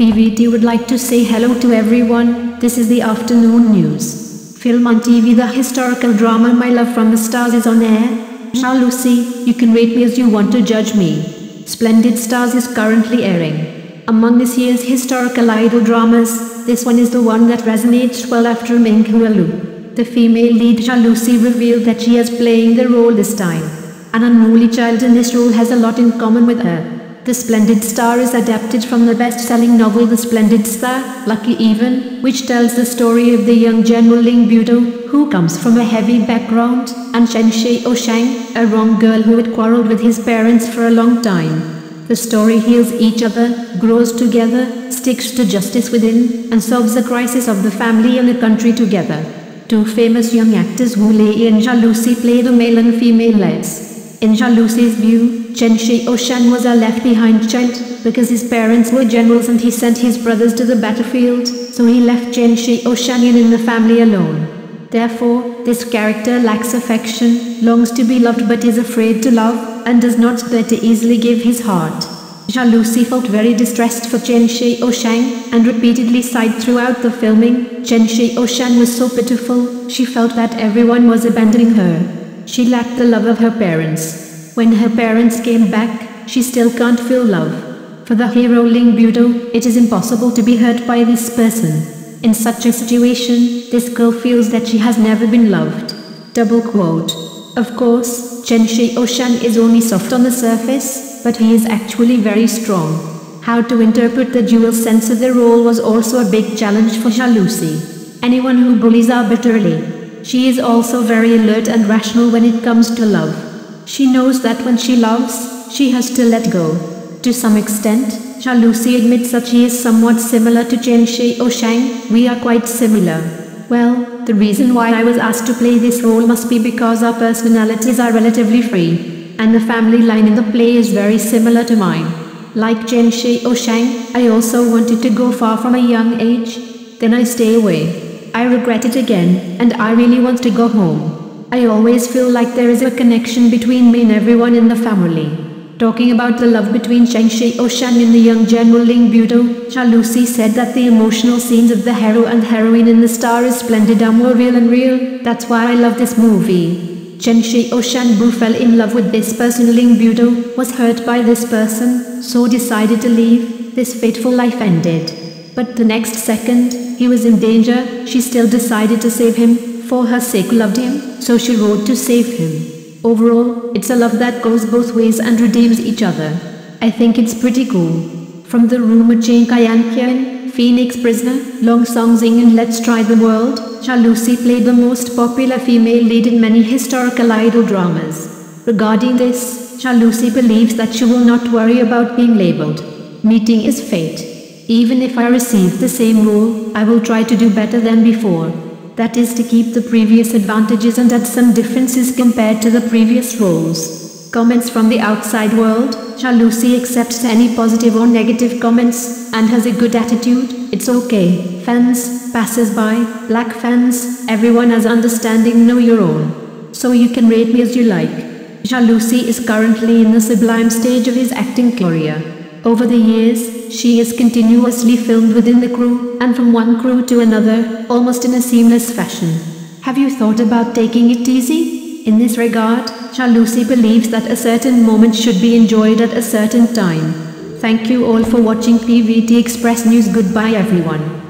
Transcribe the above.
PVT would like to say hello to everyone. This is the afternoon news. Film on TV The historical drama My Love from the Stars is on air. Zhao Lusi, you can rate me as you want to judge me. Splendid Stars is currently airing. Among this year's historical idol dramas, this one is the one that resonates well after Meng Hualu. The female lead Zhao Lusi revealed that she is playing the role this time. An unruly child in this role has a lot in common with her. The Splendid Star is adapted from the best-selling novel The Splendid Star, Lucky Even, which tells the story of the young General Ling Budo, who comes from a heavy background, and Cheng Shaoshang, a wrong girl who had quarreled with his parents for a long time. The story heals each other, grows together, sticks to justice within, and solves the crisis of the family and the country together. Two famous young actors Wu Lei and Zhao Lusi play the male and female leads. In Zhao Lusi's view, Cheng Shaoshang was a left-behind child because his parents were generals and he sent his brothers to the battlefield, so he left Chen Shi Oshanian in the family alone. Therefore, this character lacks affection, longs to be loved but is afraid to love, and does not dare to easily give his heart. Zhao Lusi felt very distressed for Cheng Shaoshang and repeatedly sighed throughout the filming. Cheng Shaoshang was so pitiful, she felt that everyone was abandoning her. She lacked the love of her parents. When her parents came back, she still can't feel love. For the hero Ling Budo, it is impossible to be hurt by this person. In such a situation, this girl feels that she has never been loved. Double quote. Of course, Cheng Shaoshang is only soft on the surface, but he is actually very strong. How to interpret the dual sense of the role was also a big challenge for Zhao Lusi. Anyone who bullies arbitrarily, she is also very alert and rational when it comes to love. She knows that when she loves, she has to let go. To some extent, Zhao Lusi admits that she is somewhat similar to Cheng Shaoshang, we are quite similar. Well, the reason why I was asked to play this role must be because our personalities are relatively free, and the family line in the play is very similar to mine. Like Cheng Shaoshang, I also wanted to go far from a young age, then I stay away. I regret it again, and I really want to go home. I always feel like there is a connection between me and everyone in the family. Talking about the love between Cheng Shaoshang and the young General Ling Budo, Zhao Lusi said that the emotional scenes of the hero and heroine in The Star is splendid and more real and real. That's why I love this movie. Cheng Shaoshang Bu fell in love with this person Ling Budo, was hurt by this person, so decided to leave. This fateful life ended. But the next second, he was in danger, she still decided to save him, for her sake loved him, so she rode to save him. Overall, it's a love that goes both ways and redeems each other. I think it's pretty cool. From the room rumor Chen Qianqian Phoenix Prisoner, Long Song Zing and Let's Try the World, Zhao Lusi played the most popular female lead in many historical idol dramas. Regarding this, Zhao Lusi believes that she will not worry about being labeled. Meeting is fate. Even if I receive the same role, I will try to do better than before. That is to keep the previous advantages and add some differences compared to the previous roles. Comments from the outside world, Zhao Lusi accepts any positive or negative comments, and has a good attitude, it's okay. Fans, passers-by, black fans, everyone has understanding know your own. So you can rate me as you like. Zhao Lusi is currently in the sublime stage of his acting career. Over the years, she is continuously filmed within the crew, and from one crew to another, almost in a seamless fashion. Have you thought about taking it easy? In this regard, Zhao Lusi believes that a certain moment should be enjoyed at a certain time. Thank you all for watching PVT Express News. Goodbye everyone.